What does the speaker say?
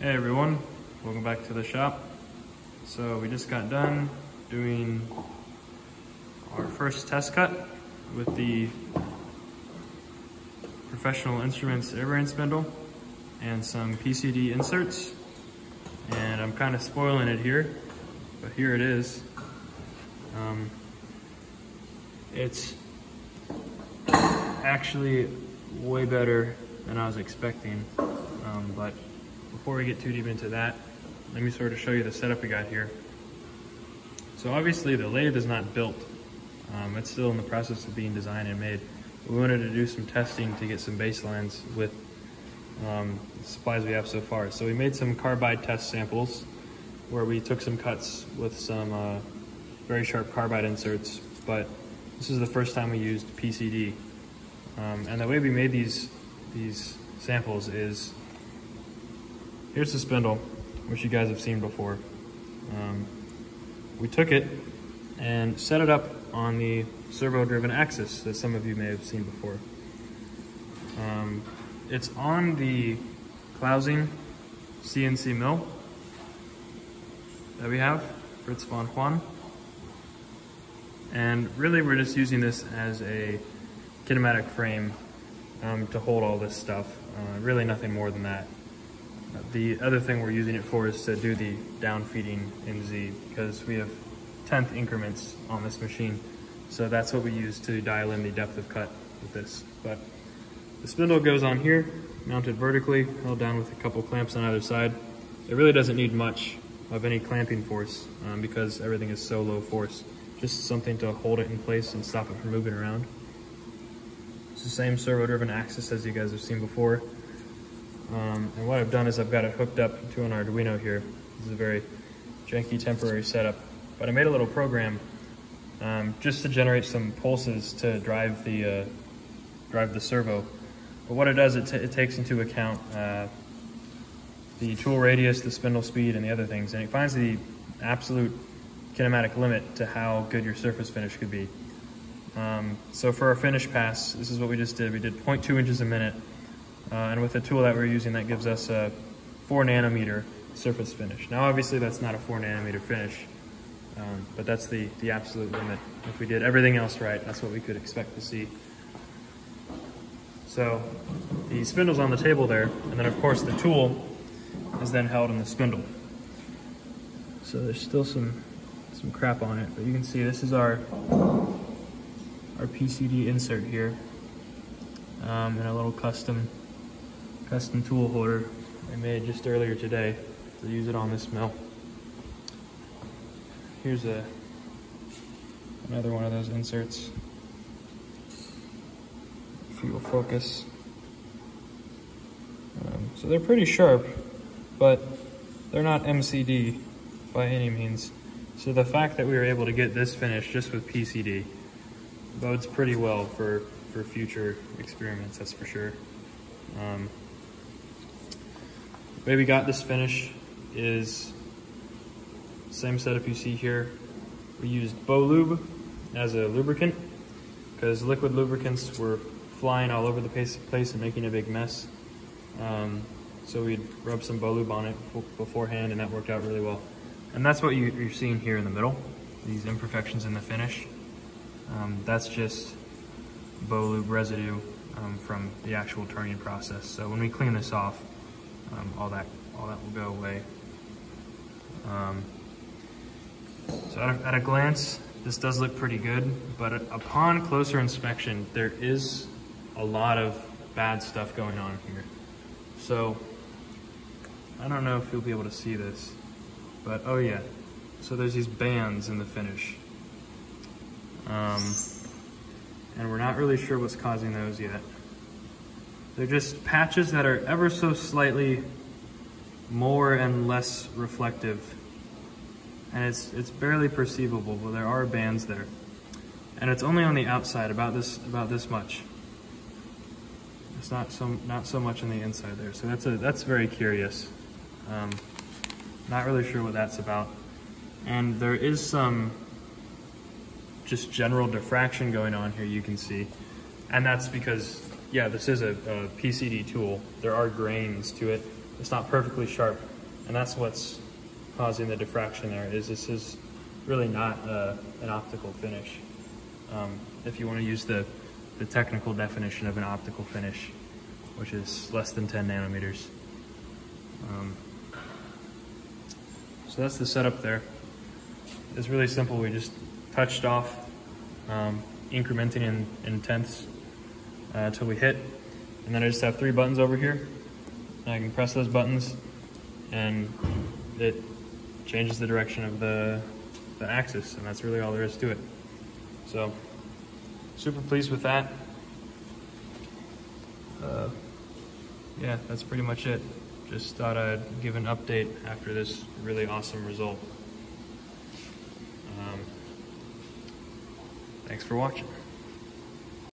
Hey everyone, welcome back to the shop. So we just got done doing our first test cut with the Professional Instruments air spindle and some PCD inserts. And I'm kind of spoiling it here, but here it is. Um, it's actually way better than I was expecting, um, but before we get too deep into that, let me sort of show you the setup we got here. So obviously the lathe is not built. Um, it's still in the process of being designed and made. We wanted to do some testing to get some baselines with um, supplies we have so far. So we made some carbide test samples where we took some cuts with some uh, very sharp carbide inserts, but this is the first time we used PCD. Um, and the way we made these, these samples is Here's the spindle, which you guys have seen before. Um, we took it and set it up on the servo-driven axis that some of you may have seen before. Um, it's on the Clausing CNC mill that we have, Fritz von Juan. And really we're just using this as a kinematic frame um, to hold all this stuff. Uh, really nothing more than that. The other thing we're using it for is to do the down feeding in Z because we have tenth increments on this machine. So that's what we use to dial in the depth of cut with this. But the spindle goes on here, mounted vertically, held down with a couple clamps on either side. It really doesn't need much of any clamping force um, because everything is so low force. Just something to hold it in place and stop it from moving around. It's the same servo-driven axis as you guys have seen before. Um, and what I've done is I've got it hooked up to an Arduino here. This is a very janky temporary setup. But I made a little program um, just to generate some pulses to drive the, uh, drive the servo. But what it does, it, it takes into account uh, the tool radius, the spindle speed, and the other things. And it finds the absolute kinematic limit to how good your surface finish could be. Um, so for our finish pass, this is what we just did. We did 0.2 inches a minute uh, and with the tool that we're using, that gives us a four nanometer surface finish. Now, obviously that's not a four nanometer finish, um, but that's the, the absolute limit. If we did everything else right, that's what we could expect to see. So the spindle's on the table there, and then of course the tool is then held in the spindle. So there's still some some crap on it, but you can see this is our our PCD insert here, um, and a little custom custom tool holder I made just earlier today to use it on this mill. Here's a another one of those inserts. If you will focus. Um, so they're pretty sharp, but they're not MCD by any means. So the fact that we were able to get this finish just with PCD bodes pretty well for, for future experiments, that's for sure. Um, way we got this finish is same setup you see here. We used Boelube as a lubricant because liquid lubricants were flying all over the place and making a big mess. Um, so we'd rub some Boelube on it beforehand and that worked out really well. And that's what you, are seeing here in the middle, these imperfections in the finish. Um, that's just Boelube residue um, from the actual turning process. So when we clean this off, um, all that all that will go away. Um, so at a, at a, glance, this does look pretty good, but upon closer inspection, there is a lot of bad stuff going on here. So I don't know if you'll be able to see this, but oh yeah. So there's these bands in the finish. Um, and we're not really sure what's causing those yet. They're just patches that are ever so slightly more and less reflective. And it's, it's barely perceivable, but there are bands there. And it's only on the outside, about this, about this much. It's not so, not so much on the inside there. So that's, a, that's very curious. Um, not really sure what that's about. And there is some just general diffraction going on here, you can see. And that's because yeah, this is a, a, PCD tool. There are grains to it, it's not perfectly sharp, and that's what's causing the diffraction there. Is this is really not uh, an optical finish. Um, if you want to use the the technical definition of an optical finish, which is less than 10 nanometers. Um, so that's the setup there. It's really simple. We just touched off, um, incrementing in, in tenths uh, until we hit. And then I just have three buttons over here. And I can press those buttons and it changes the direction of the, the axis. And that's really all there is to it. So super pleased with that. Uh, yeah, that's pretty much it. Just thought I'd give an update after this really awesome result. Um, thanks for watching.